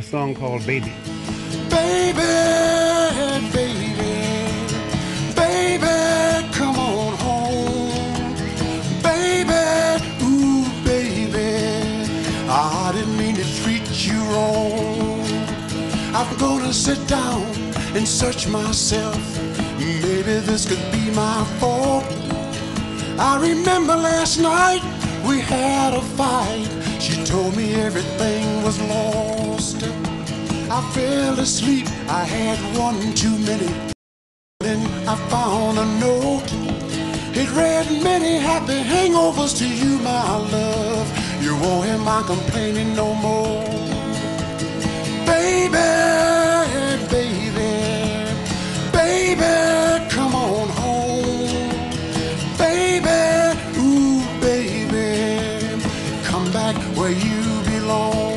a song called Baby. Baby, baby, baby, come on home. Baby, ooh, baby, I didn't mean to treat you wrong. I'm gonna sit down and search myself. Maybe this could be my fault. I remember last night we had a fight. She told me everything was lost. I fell asleep. I had one too many. Then I found a note. It read many happy hangovers to you, my love. You won't hear my complaining no more. Baby, baby, baby, come on home. Baby, ooh, baby, come back where you belong.